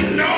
no!